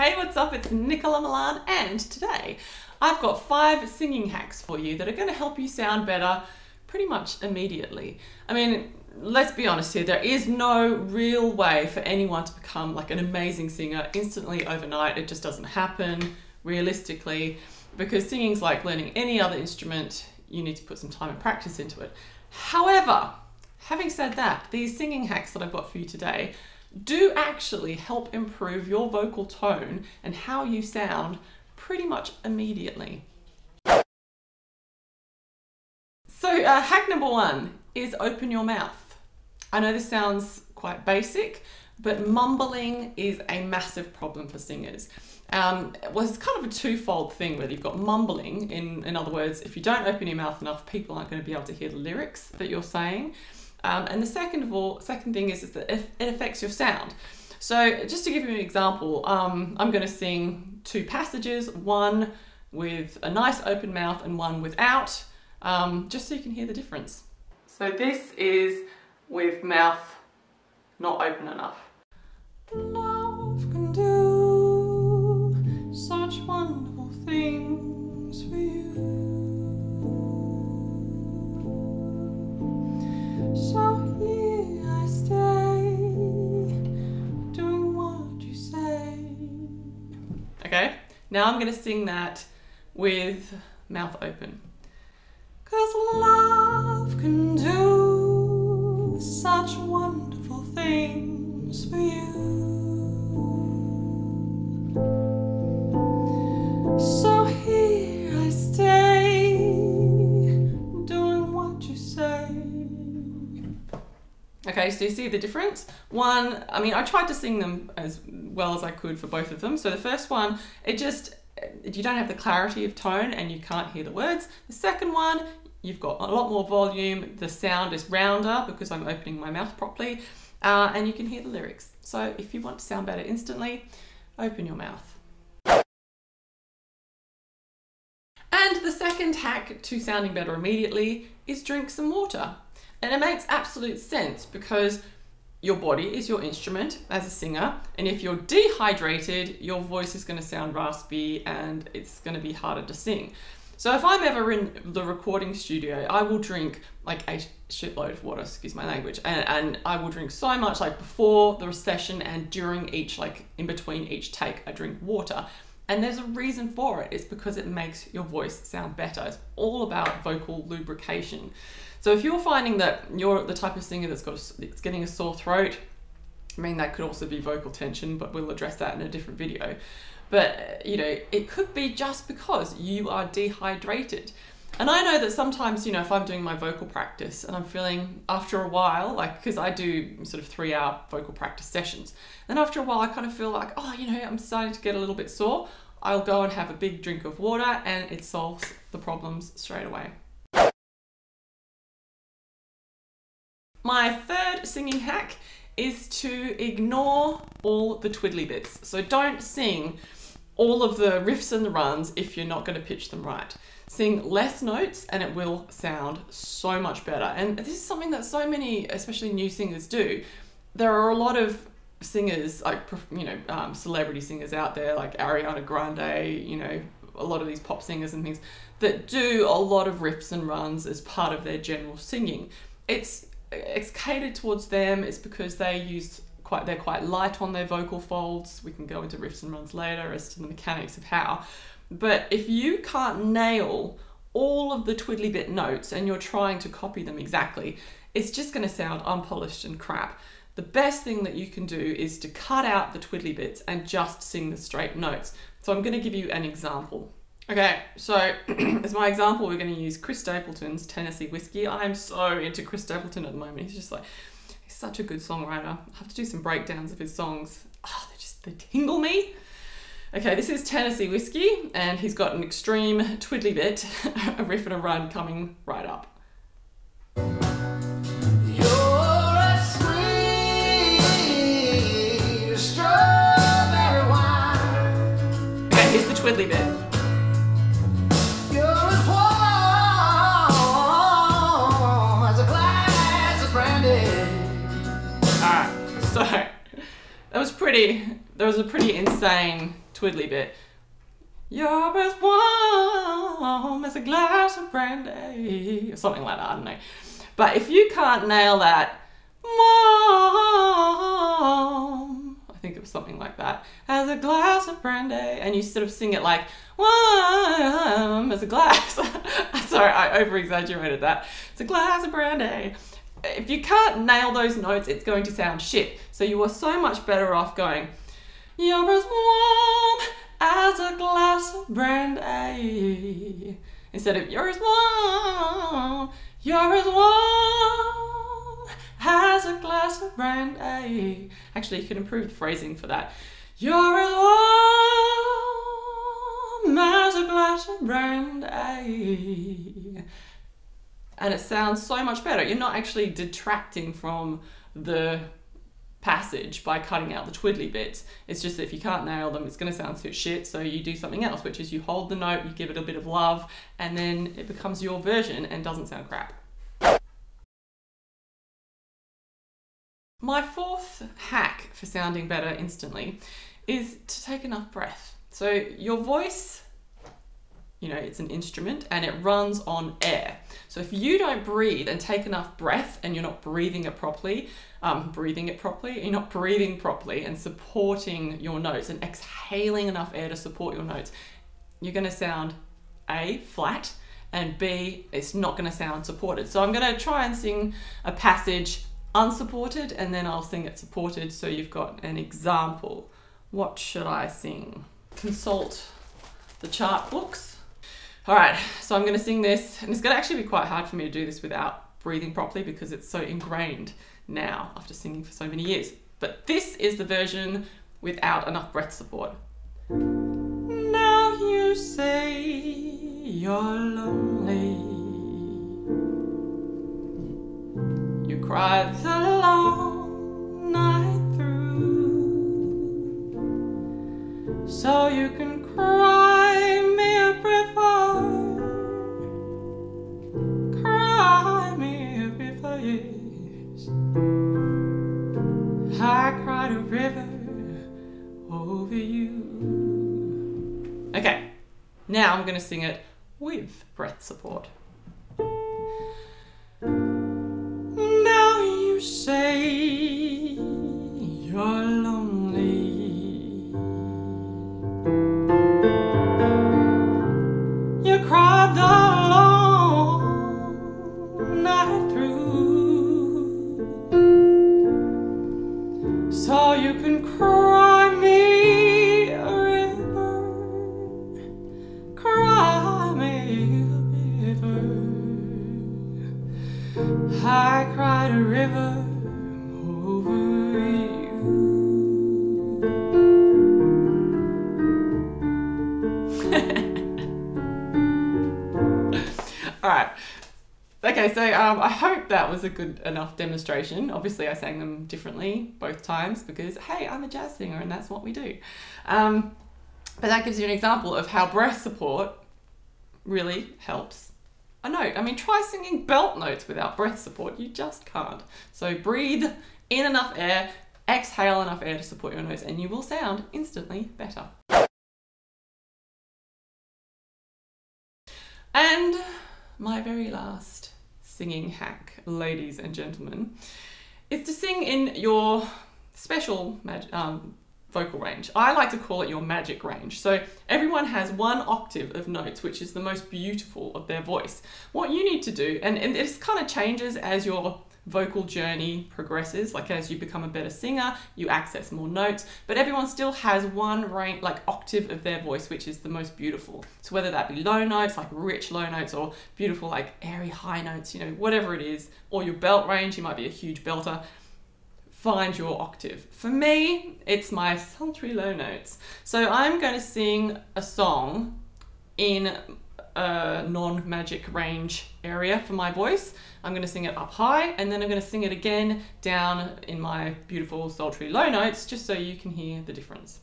Hey, what's up? It's Nicola Milan, and today I've got five singing hacks for you that are going to help you sound better pretty much immediately. I mean, let's be honest here, there is no real way for anyone to become like an amazing singer instantly overnight. It just doesn't happen realistically because singing's like learning any other instrument, you need to put some time and practice into it. However, having said that, these singing hacks that I've got for you today do actually help improve your vocal tone and how you sound pretty much immediately. So, uh, hack number one is open your mouth. I know this sounds quite basic, but mumbling is a massive problem for singers. Um, well, it's kind of a twofold thing where you've got mumbling. In, in other words, if you don't open your mouth enough, people aren't going to be able to hear the lyrics that you're saying. Um, and the second of all, second thing is, is that it, it affects your sound. So just to give you an example, um, I'm going to sing two passages, one with a nice open mouth and one without, um, just so you can hear the difference. So this is with mouth not open enough. Okay, now I'm going to sing that with mouth open. Cause love can do such wonderful things for you. Okay, so you see the difference? One, I mean, I tried to sing them as well as I could for both of them. So the first one, it just, you don't have the clarity of tone and you can't hear the words. The second one, you've got a lot more volume, the sound is rounder because I'm opening my mouth properly, uh, and you can hear the lyrics. So if you want to sound better instantly, open your mouth. And the second hack to sounding better immediately is drink some water. And it makes absolute sense because your body is your instrument as a singer, and if you're dehydrated, your voice is going to sound raspy and it's going to be harder to sing. So if I'm ever in the recording studio, I will drink like a shitload of water, excuse my language, and, and I will drink so much like before the session and during each, like in between each take, I drink water. And there's a reason for it. It's because it makes your voice sound better. It's all about vocal lubrication. So if you're finding that you're the type of singer that's got it's getting a sore throat, I mean that could also be vocal tension, but we'll address that in a different video. But uh, you know, it could be just because you are dehydrated. And I know that sometimes, you know, if I'm doing my vocal practice and I'm feeling after a while, like, because I do sort of three hour vocal practice sessions, then after a while I kind of feel like, oh, you know, I'm starting to get a little bit sore. I'll go and have a big drink of water and it solves the problems straight away. My third singing hack is to ignore all the twiddly bits. So don't sing all of the riffs and the runs if you're not going to pitch them right. Sing less notes and it will sound so much better. And this is something that so many, especially new singers, do. There are a lot of singers, like, you know, um, celebrity singers out there, like Ariana Grande, you know, a lot of these pop singers and things, that do a lot of riffs and runs as part of their general singing. It's it's catered towards them. It's because they use quite they're quite light on their vocal folds. We can go into riffs and runs later as to the mechanics of how. But if you can't nail all of the twiddly bit notes and you're trying to copy them exactly, it's just going to sound unpolished and crap. The best thing that you can do is to cut out the twiddly bits and just sing the straight notes. So I'm going to give you an example. Okay, so as my example, we're going to use Chris Stapleton's Tennessee Whiskey. I'm so into Chris Stapleton at the moment. He's just like, he's such a good songwriter. I have to do some breakdowns of his songs. Oh, they just, they tingle me. Okay, this is Tennessee Whiskey, and he's got an extreme twiddly bit, a riff and a run coming right up. So that was pretty. There was a pretty insane twiddly bit. You're as warm as a glass of brandy, or something like that. I don't know. But if you can't nail that, warm, I think it was something like that, as a glass of brandy, and you sort of sing it like warm as a glass. Sorry, I over exaggerated that. It's a glass of brandy. If you can't nail those notes, it's going to sound shit. So you are so much better off going, You're as warm as a glass of brandy. Instead of you're as warm, you're as warm as a glass of brandy. Actually, you can improve the phrasing for that. You're as warm as a glass of brandy. And it sounds so much better. You're not actually detracting from the passage by cutting out the twiddly bits. It's just that if you can't nail them, it's going to sound so shit. So you do something else, which is you hold the note, you give it a bit of love, and then it becomes your version and doesn't sound crap. My fourth hack for sounding better instantly is to take enough breath. So your voice, you know, it's an instrument and it runs on air. So if you don't breathe and take enough breath and you're not breathing it properly, um, breathing it properly, you're not breathing properly and supporting your notes and exhaling enough air to support your notes, you're going to sound A, flat, and B, it's not going to sound supported. So I'm going to try and sing a passage unsupported and then I'll sing it supported so you've got an example. What should I sing? Consult the chart books. All right, so I'm gonna sing this and it's gonna actually be quite hard for me to do this without breathing properly because it's so ingrained now after singing for so many years. But this is the version without enough breath support. Now you say you're lonely You cry the long night through so you can now I'm gonna sing it with breath support. Now you say you're lonely. You cried the long night through, so you can cry Okay, so um, I hope that was a good enough demonstration. Obviously, I sang them differently both times because, hey, I'm a jazz singer and that's what we do. Um, but that gives you an example of how breath support really helps a note. I mean, try singing belt notes without breath support. You just can't. So breathe in enough air, exhale enough air to support your nose, and you will sound instantly better. And my very last singing hack, ladies and gentlemen, is to sing in your special um, vocal range. I like to call it your magic range. So everyone has one octave of notes, which is the most beautiful of their voice. What you need to do, and, and this kind of changes as your vocal journey progresses. Like as you become a better singer, you access more notes, but everyone still has one rank, like octave of their voice, which is the most beautiful. So whether that be low notes, like rich low notes, or beautiful, like airy high notes, you know, whatever it is, or your belt range, you might be a huge belter. Find your octave. For me, it's my sultry low notes. So I'm going to sing a song in a non-magic range area for my voice. I'm going to sing it up high and then I'm going to sing it again down in my beautiful sultry low notes just so you can hear the difference.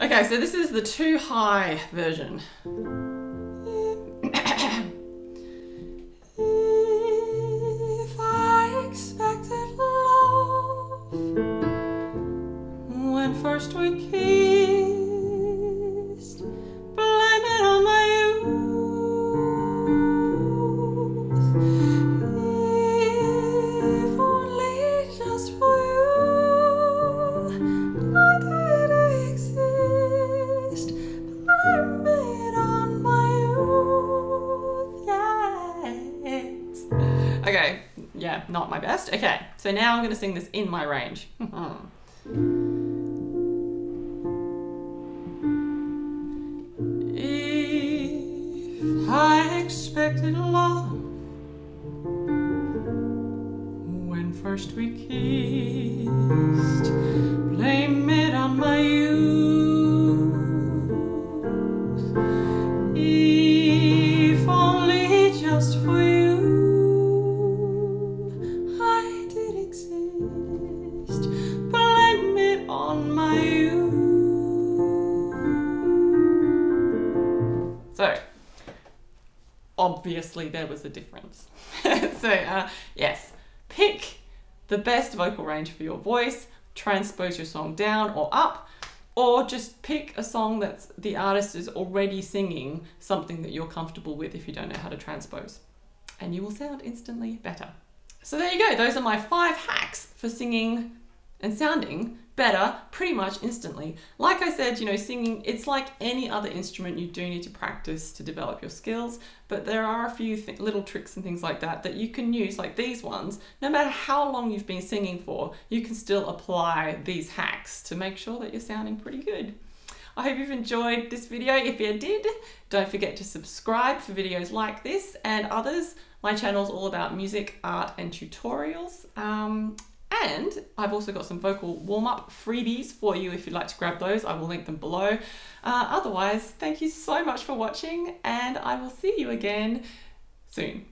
Okay, so this is the too high version. Best. Okay, so now I'm going to sing this in my range. if I expected love when first we kissed, So, obviously, there was a difference. so, uh, yes, pick the best vocal range for your voice, transpose your song down or up, or just pick a song that the artist is already singing something that you're comfortable with if you don't know how to transpose. And you will sound instantly better. So there you go, those are my five hacks for singing and sounding better pretty much instantly. Like I said, you know, singing, it's like any other instrument, you do need to practice to develop your skills, but there are a few little tricks and things like that that you can use, like these ones. No matter how long you've been singing for, you can still apply these hacks to make sure that you're sounding pretty good. I hope you've enjoyed this video. If you did, don't forget to subscribe for videos like this and others. My channel is all about music, art, and tutorials. Um, and I've also got some vocal warm up freebies for you if you'd like to grab those. I will link them below. Uh, otherwise, thank you so much for watching, and I will see you again soon.